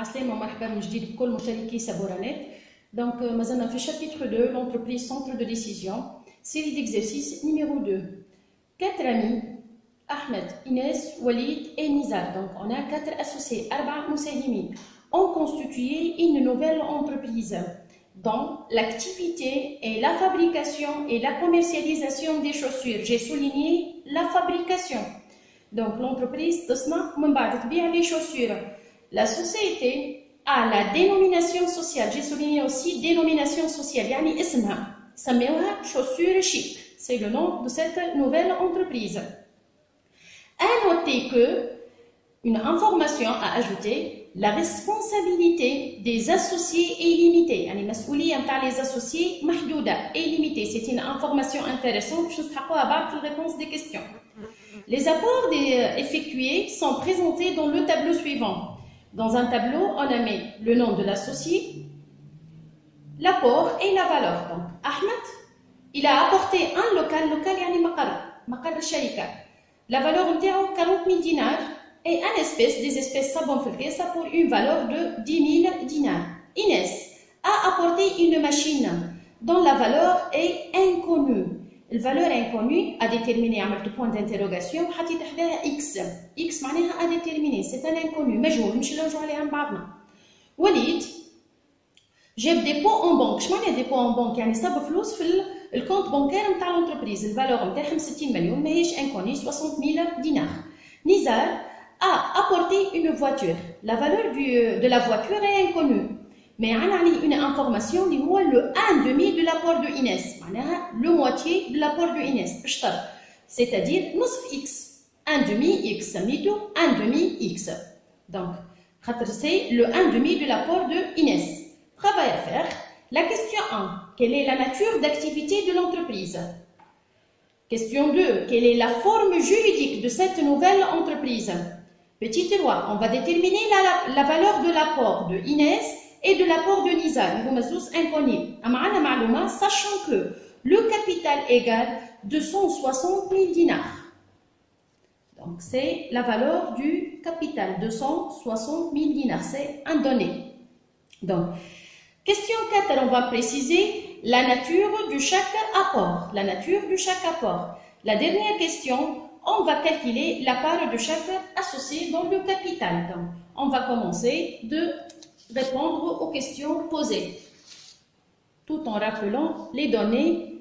عسلامة ومرحبا من جديد بكل مشتركي سابورانيت دونك مازلنا في chapitre 2 l'entreprise centre de décision série d'exercices numéro 2 quatre amis Ahmed, Inès, Walid et Nizar donc on a quatre associés أربعة مساهمين ont constitué une nouvelle entreprise dont l'activité est la fabrication et la commercialisation des chaussures j'ai souligné la fabrication donc l'entreprise تصنع من بعد تبيع les chaussures la société a la dénomination sociale. J'ai souligné aussi dénomination sociale. Yani اسمها. سميوها chaussures chic. C'est le nom de cette nouvelle entreprise. À noter que une information à ajouter, la responsabilité des associés est limitée. يعني مسؤولية نتاع les associés محدودة est limitée. C'est une information intéressante. Je نستحقوها بعد في réponse des questions. Les apports effectués sont présentés dans le tableau suivant. Dans un tableau, on a mis le nom de l'associé, l'apport et la valeur. Donc, Ahmed, il a apporté un local, local yani maqar sharika. La valeur est 40 000 dinars et un espèce, des espèces sabon ça pour une valeur de 10 000 dinars. Inès a apporté une machine dont la valeur est inconnue. الفالور انكوني ا ديتيرميني عملت بوان دانتيروغاسيون وحطيت تحتها اكس اكس معناها ا ديتيرميني سي ان انكوني مجهول نمشي نرجعوا عليها من بعضنا وليد جاب دي بو اون بنك اش معناها دي بو اون بنك يعني صب فلوس في الكونت بنكير نتاع لونتربريز الفالور نتاعهم 60 مليون ماهيش انكوني 60000 دينار نزار a apporté une voiture. La valeur du, de la voiture est inconnue. Mais on a une information qui est le 1 demi de l'apport de Inès. Le moitié de l'apport de Inès. C'est-à-dire, nous x. 1 demi x. 1 demi x. Donc, c'est le 1 demi de l'apport de Inès. Travail à faire. La question 1. Quelle est la nature d'activité de l'entreprise? Question 2. Quelle est la forme juridique de cette nouvelle entreprise? Petite loi, on va déterminer la, la valeur de l'apport de Inès et de l'apport de Nizar, inconnu. Sachant que le capital égal 260 000 dinars. Donc c'est la valeur du capital, 260 000 dinars, c'est un donné. Donc, question 4, on va préciser la nature de chaque apport. La nature de chaque apport. La dernière question, on va calculer la part de chaque associé dans le capital. Donc, on va commencer de répondre aux questions posées, tout en rappelant les données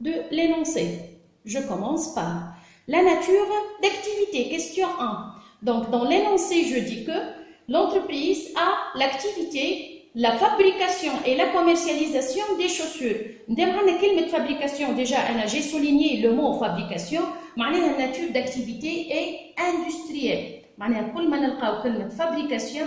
de l'énoncé. Je commence par la nature d'activité. Question 1. Donc, dans l'énoncé, je dis que l'entreprise a l'activité, la fabrication et la commercialisation des chaussures. de fabrication, déjà, j'ai souligné le mot fabrication, la nature d'activité est industrielle. fabrication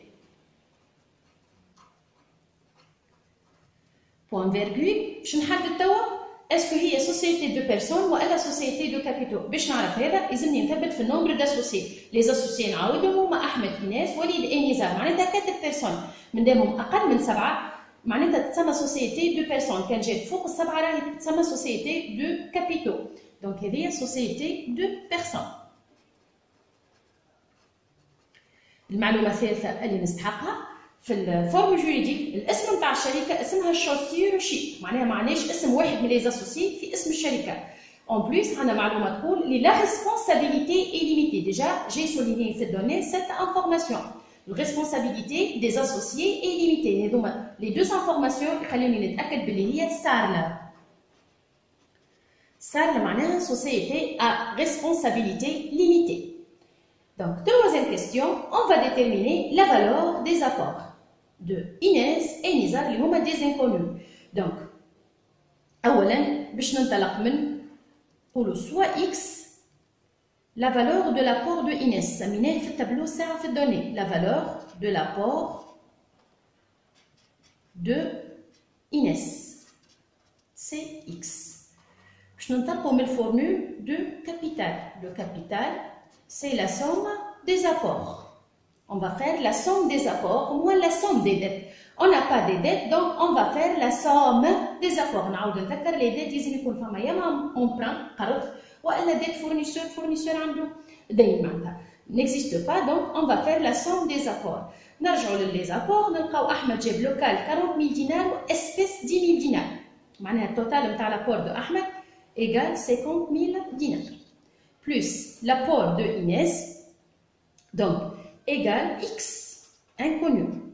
بوان فيرغول باش نحدد توا اسكو هي سوسيتي دو بيرسون والا سوسيتي دو كابيتو باش نعرف هذا لازمني نثبت في النومبر داسوسي لي زاسوسي نعاودهم هما احمد ايناس وليد انيزار معناتها كاتب بيرسون من دامهم أقل من سبعه معناتها تسمى سوسيتي دو بيرسون كان جات فوق السبعه راهي تسمى سوسيتي دو كابيتو دونك هذه سوسيتي دو بيرسون المعلومه الثالثه اللي نستحقها في الفورم جوريديك الاسم نتاع الشركه اسمها شوسير شيك معناها معناش اسم واحد من لي زاسوسي في اسم الشركه اون بليس عندنا معلومه تقول لي لا ريسبونسابيلتي اي ليميتي ديجا جي سوليني في الدوني سيت انفورماسيون الريسبونسابيلتي دي اسوسيي اي ليميتي هذوما لي دو انفورماسيون يخلوني نتاكد بلي هي سارلا سارلا معناها سوسيتي ا ريسبونسابيلتي ليميتي Donc, troisième question, on va déterminer la valeur des apports. de Inès et Nizar اللي هما des inconnus. Donc, أولا باش ننطلق من نقولوا soit x la valeur de l'apport de Inès سميناه في التابلو ساعة في الدوني la valeur de l'apport de Inès. C'est X. Je nous tape une formule de capital. Le capital, c'est la somme des apports. On va faire la somme des apports moins la somme des dettes. On n'a pas de dettes, donc on va faire la somme des apports. نعاود نذكر les dettes لازم يكون فما يا اما emprunt قرض والا dette fournisseur fournisseur عنده دين معناتها n'existe pas donc on va faire la somme des apports. نرجعوا للي apports نلقاو احمد جاب لوكال 40000 دينار واسبيس 10000 دينار. معناها التوتال نتاع لابور دو احمد égale 50000 dinars plus l'apport de Inès donc égale X inconnu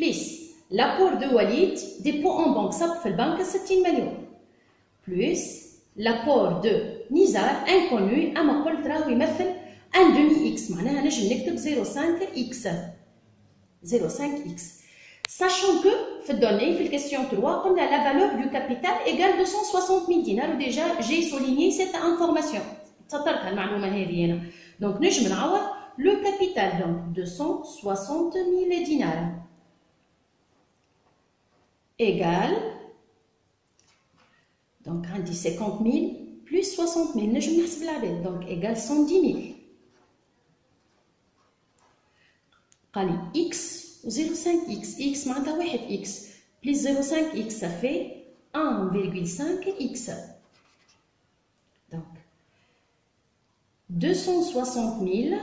plus l'apport de Walid, dépôt en banque, ça fait le banque 60 millions. Plus l'apport de Nizar, inconnu, à ma fait un demi-x. معناها نجم نكتب 0,5x. 0,5x. Sachant que, في donner, في question 3, on a la valeur du capital égale 260 000 dinars. Déjà, j'ai souligné cette information. تسطرتها المعلومة هذه هنا. Donc, نجم نعوض le capital, donc 260 000 dinars égale, donc on dit 50 000 plus 60 000, je donc égale 110 000. قال x 0,5x, x معناتها 1x plus 0,5x ça fait 1,5x. Donc 260 000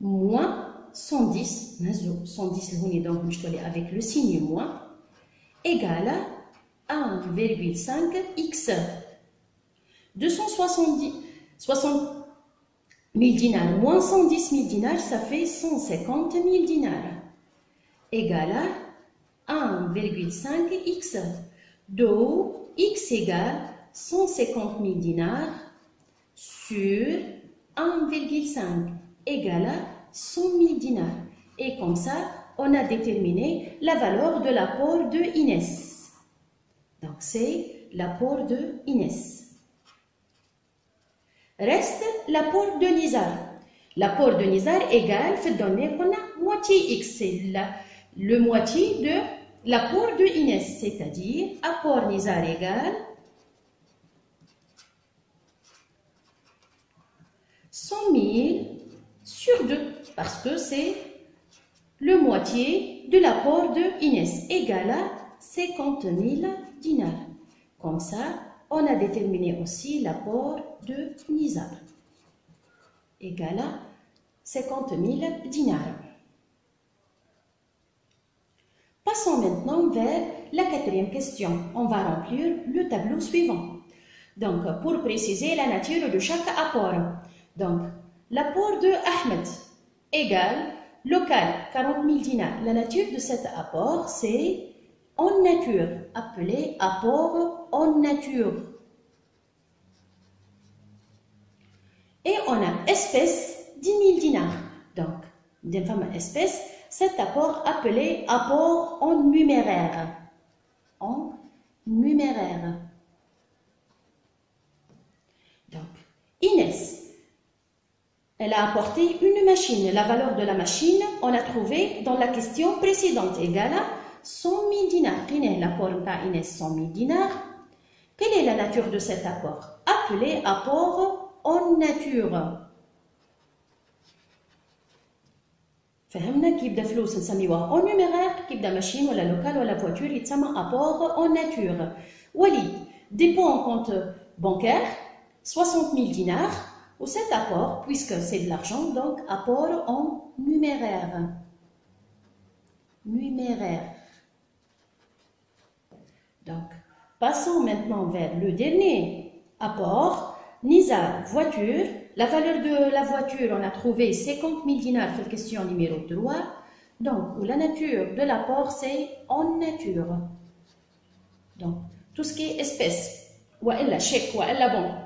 moins 110, 110 donc je dois avec le signe moins, égale à 1,5x. 270 60 000 dinars moins 110 000 dinars, ça fait 150 000 dinars. Égale à 1,5x. Donc, x égale 150 000 dinars sur 1,5 égale à 100 000 dinars. Et comme ça, on a déterminé la valeur de l'apport de Inès. Donc, c'est l'apport de Inès. Reste l'apport de Nizar. L'apport de Nizar égale, fait donner qu'on a moitié x. C'est le moitié de l'apport de Inès. C'est-à-dire, apport Nizar égale 100 000 sur 2 parce que c'est le moitié de l'apport de Inès, égal à 50 000 dinars. Comme ça, on a déterminé aussi l'apport de Nizar, égal à 50 000 dinars. Passons maintenant vers la quatrième question. On va remplir le tableau suivant. Donc, pour préciser la nature de chaque apport. Donc, l'apport de Ahmed égale local 40 000 dinars. La nature de cet apport, c'est en nature, appelé apport en nature. Et on a espèce 10 000 dinars. Donc, d'une femme espèce, cet apport appelé apport en numéraire. En numéraire. Donc, Inès, elle a apporté une machine. La valeur de la machine, on l'a trouvée dans la question précédente, égale à 100 000 dinars. Quel est l'apport de 100 000 dinars Quelle est la nature de cet apport Appelé apport en nature. فهمنا كيف بدا فلوس نسميوها اون نيميرير كيف بدا ماشين ولا لوكال ولا فواتور يتسمى ابور اون ناتور وليد ديبو en compte bancaire 60 000 dinars ou cet apport, puisque c'est de l'argent, donc apport en numéraire. Numéraire. Donc, passons maintenant vers le dernier apport. Nisa, voiture. La valeur de la voiture, on a trouvé 50 000 dinars, fait question numéro 3. Donc, la nature de l'apport, c'est en nature. Donc, tout ce qui est espèce, ou la chèque, ou la banque,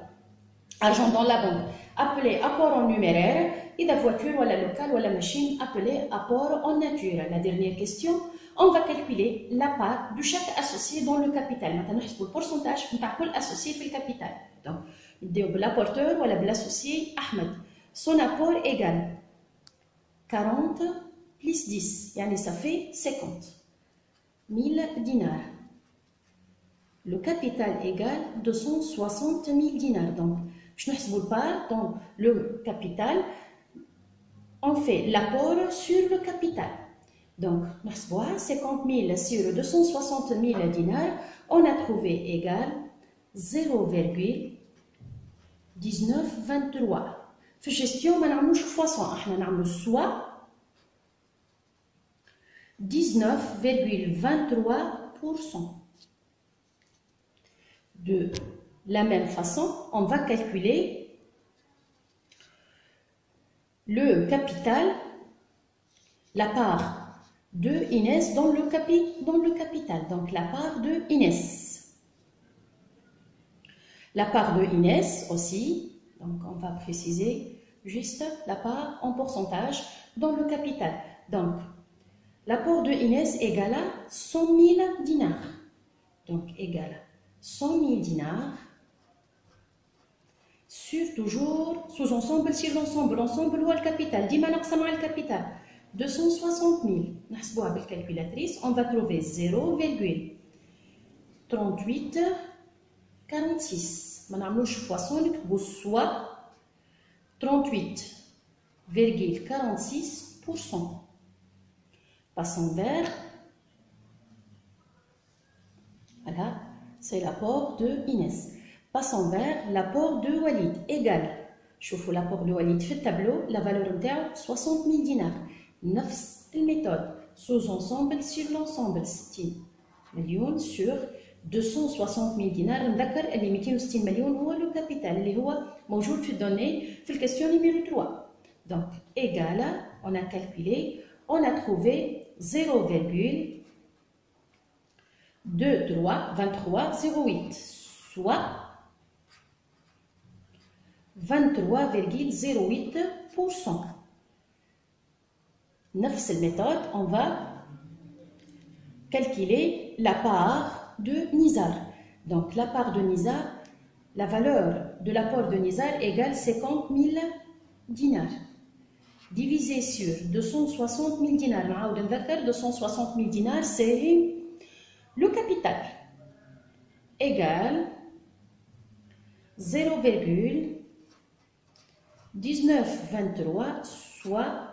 argent dans la banque, appelé apport en numéraire, et la voiture, ou la locale, ou la machine, appelé apport en nature. La dernière question, on va calculer la part de chaque associé dans le capital. Maintenant, le pourcentage de chaque associé في le capital. Donc, l'apporteur ou l'associé Ahmed. Son apport égal 40 plus 10, yani ça fait 50. 1000 dinars. Le capital égale 260 000 dinars. Donc, je ne pas dans le capital, on fait l'apport sur le capital. Donc, Nasboa, 50 000 sur 260 000 dinars, on a trouvé égal 0,1923. Fait gestion, on a fois on a soit 19,23% de la même façon on va calculer le capital la part de Inès dans le, capital. Donc la part de Inès. La part de Inès aussi, donc on va préciser juste la part en pourcentage dans le capital. Donc l'apport de Inès égale à 100 000 dinars. Donc égale à 100 000 dinars sur toujours sous-ensemble sur l'ensemble. L'ensemble ou le capital. Dis-moi le capital. 260 000. avec la calculatrice, on va trouver 0,3846. Madame le poisson, soit 38,46%. Passons vers. Voilà, c'est l'apport de Inès Passons vers l'apport de Walid, égal. Je vous l'apport de Walid fait tableau, la valeur interne 60 000 dinars. نفس الميثود sous ensemble sur l'ensemble 60 مليون sur 260 000 دينار نذكر اللي 260 مليون هو لو كابيتال اللي هو موجود في الدوني في الكاستيون نيميرو 3 donc égal on a calculé on a trouvé 0,2308 soit 23,08% cette méthode, on va calculer la part de Nizar. Donc la part de Nizar, la valeur de l'apport de Nizar égale 50 000 dinars. Divisé sur 260 000 dinars. 260 000 dinars, c'est le capital. Égale 0,1923, soit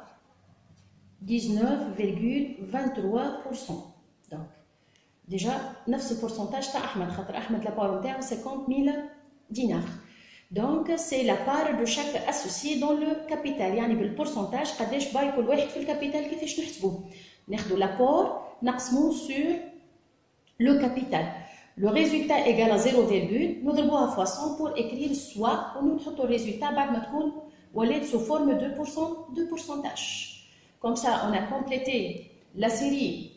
19,23%. Donc, déjà, 9 pourcentage, t'as Ahmed. Ahmed, la part interne, 50 000 dinars. Donc, c'est la part de chaque associé dans le capital. يعني بالبورسنتاج قداش باي كل واحد في الكابيتال كيفاش نحسبوه ناخذوا l'apport نقسموه sur le capital. Le résultat égal à 0, نضربوها fois 100 pour écrire soit ونحطوا le résultat بعد ما تكون ولات sous forme de, de pourcentage. Comme ça, on a complété la série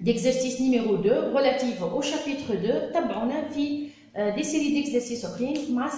d'exercices numéro 2 relative au chapitre 2. On a vu des séries d'exercices au prix. Ma